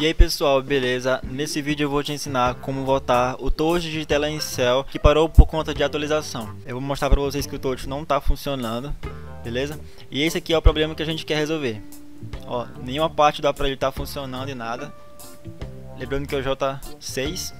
E aí pessoal, beleza? Nesse vídeo eu vou te ensinar como voltar o touch de tela em céu que parou por conta de atualização. Eu vou mostrar para vocês que o touch não está funcionando, beleza? E esse aqui é o problema que a gente quer resolver. Ó, nenhuma parte do aparelho está funcionando e nada. Lembrando que é o J6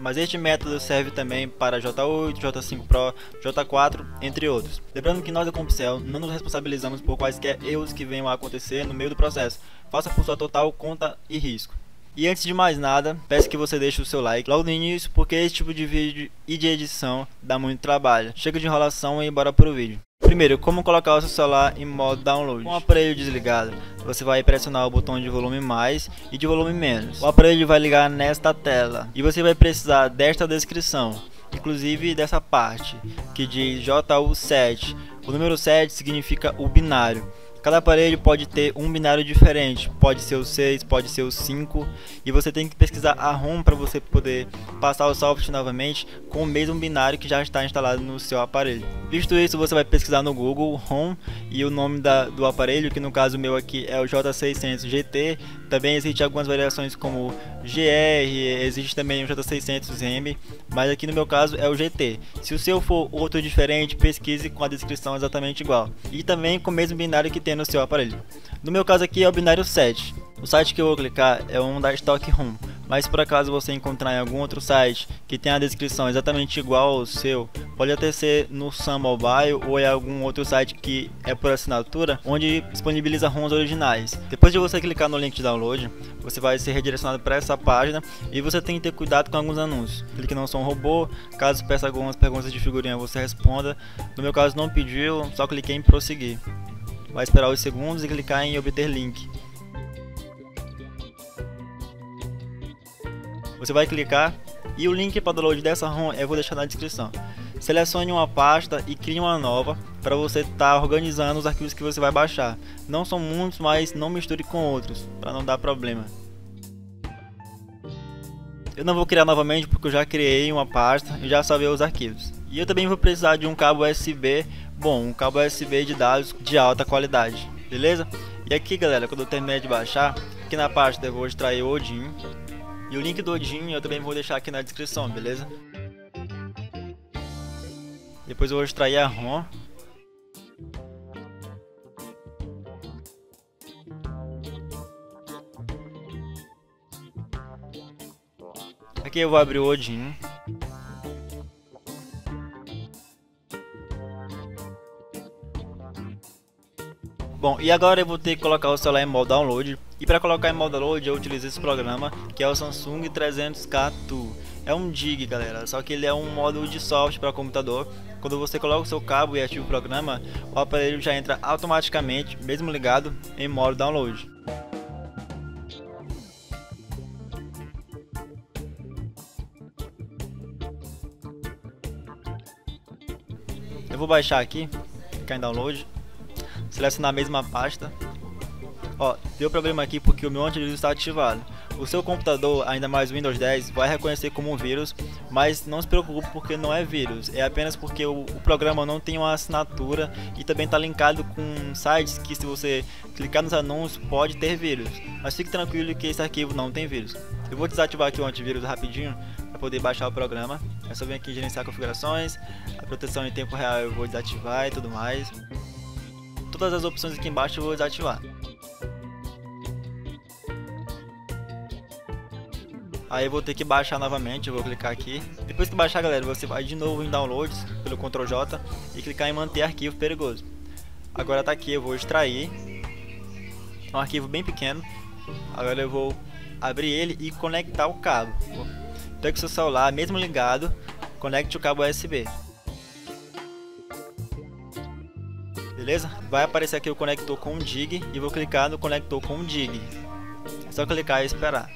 mas este método serve também para J8, J5 Pro, J4, entre outros. Lembrando que nós da Compcel não nos responsabilizamos por quaisquer erros que venham a acontecer no meio do processo. Faça por sua total conta e risco. E antes de mais nada, peço que você deixe o seu like logo no início, porque esse tipo de vídeo e de edição dá muito trabalho. Chega de enrolação e bora pro vídeo. Primeiro, como colocar o seu celular em modo download. Com o aparelho desligado, você vai pressionar o botão de volume mais e de volume menos. O aparelho vai ligar nesta tela e você vai precisar desta descrição, inclusive dessa parte que diz JU7. O número 7 significa o binário. Cada aparelho pode ter um binário diferente, pode ser o 6, pode ser o 5, e você tem que pesquisar a ROM para você poder passar o software novamente com o mesmo binário que já está instalado no seu aparelho. Visto isso, você vai pesquisar no Google ROM e o nome da, do aparelho, que no caso meu aqui é o J600 GT. Também existem algumas variações como GR, existe também o J600M, mas aqui no meu caso é o GT. Se o seu for outro diferente, pesquise com a descrição exatamente igual. E também com o mesmo binário que tem no seu aparelho. No meu caso aqui é o binário 7. O site que eu vou clicar é um da Stock Room, mas por acaso você encontrar em algum outro site que tenha a descrição exatamente igual ao seu, pode até ser no Sun Mobile ou em algum outro site que é por assinatura, onde disponibiliza ROMs originais. Depois de você clicar no link de download, você vai ser redirecionado para essa página e você tem que ter cuidado com alguns anúncios. Clique não sou um robô, caso peça algumas perguntas de figurinha você responda. No meu caso não pediu, só cliquei em prosseguir vai esperar os segundos e clicar em obter link. Você vai clicar e o link para download dessa ROM eu vou deixar na descrição. Selecione uma pasta e crie uma nova para você estar tá organizando os arquivos que você vai baixar. Não são muitos, mas não misture com outros para não dar problema. Eu não vou criar novamente porque eu já criei uma pasta e já salvei os arquivos. E eu também vou precisar de um cabo USB Bom, um cabo USB de dados de alta qualidade, beleza? E aqui galera, quando eu terminar de baixar, aqui na pasta eu vou extrair o Odin E o link do Odin eu também vou deixar aqui na descrição, beleza? Depois eu vou extrair a ROM Aqui eu vou abrir o Odin Bom, e agora eu vou ter que colocar o celular em modo download. E para colocar em modo download eu utilizo esse programa, que é o Samsung 300K Tool. É um DIG, galera, só que ele é um módulo de software para computador. Quando você coloca o seu cabo e ativa o programa, o aparelho já entra automaticamente, mesmo ligado, em modo download. Eu vou baixar aqui, ficar em download selecionar a mesma pasta. Ó, deu problema aqui porque o meu antivírus está ativado. O seu computador, ainda mais Windows 10, vai reconhecer como um vírus, mas não se preocupe porque não é vírus, é apenas porque o, o programa não tem uma assinatura e também está linkado com sites que se você clicar nos anúncios pode ter vírus. Mas fique tranquilo que esse arquivo não tem vírus. Eu vou desativar aqui o antivírus rapidinho para poder baixar o programa. É só vir aqui gerenciar configurações, a proteção em tempo real eu vou desativar e tudo mais todas as opções aqui embaixo eu vou desativar. Aí eu vou ter que baixar novamente, eu vou clicar aqui. Depois que baixar, galera, você vai de novo em Downloads, pelo Ctrl J, e clicar em Manter Arquivo Perigoso. Agora tá aqui, eu vou extrair. É um arquivo bem pequeno. Agora eu vou abrir ele e conectar o cabo. Então, com seu celular, mesmo ligado, conecte o cabo USB. Beleza? Vai aparecer aqui o conector com DIG e vou clicar no conector com DIG. É só clicar e esperar.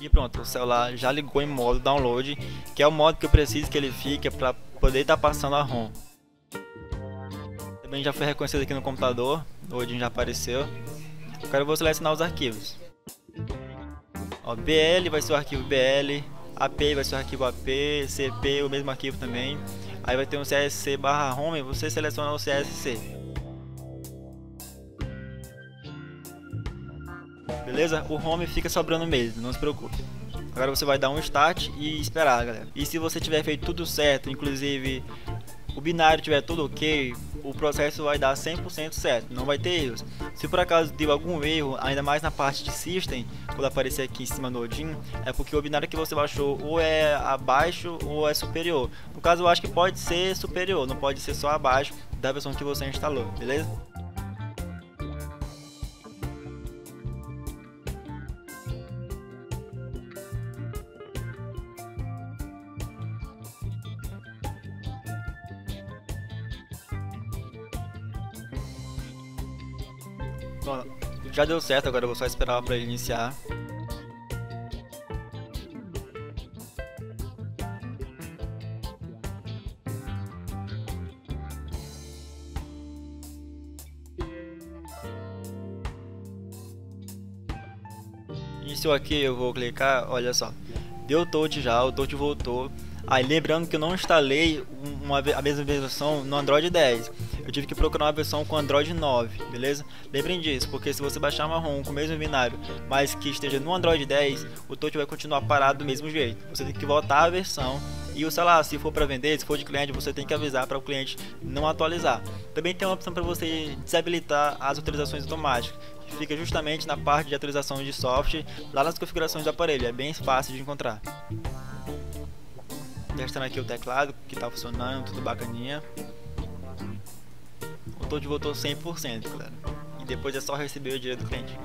E pronto, o celular já ligou em modo download, que é o modo que eu preciso que ele fique para poder estar tá passando a ROM. Também já foi reconhecido aqui no computador, o Odin já apareceu. Agora eu vou selecionar os arquivos. Ó, BL vai ser o arquivo BL, AP vai ser o arquivo AP, CP o mesmo arquivo também. Aí vai ter um CSC barra home, você seleciona o CSC. Beleza? O home fica sobrando mesmo, não se preocupe. Agora você vai dar um start e esperar, galera. E se você tiver feito tudo certo, inclusive o binário tiver tudo ok, o processo vai dar 100% certo, não vai ter erros. Se por acaso deu algum erro, ainda mais na parte de system, quando aparecer aqui em cima no Odin, é porque o binário que você baixou ou é abaixo ou é superior. No caso eu acho que pode ser superior, não pode ser só abaixo da versão que você instalou, beleza? Bom, já deu certo, agora eu vou só esperar para iniciar. Iniciou aqui, eu vou clicar, olha só. Deu touch já, o touch voltou. Aí lembrando que eu não instalei uma, a mesma versão no Android 10 eu tive que procurar uma versão com Android 9, beleza? Lembrem disso, porque se você baixar uma ROM com o mesmo binário, mas que esteja no Android 10, o touch vai continuar parado do mesmo jeito. Você tem que voltar a versão e, sei lá, se for para vender, se for de cliente, você tem que avisar para o cliente não atualizar. Também tem uma opção para você desabilitar as atualizações automáticas, que fica justamente na parte de atualização de software, lá nas configurações do aparelho, é bem fácil de encontrar. Testando aqui o teclado, que está funcionando, tudo bacaninha o Toad voltou 100%, galera. E depois é só receber o dinheiro do cliente.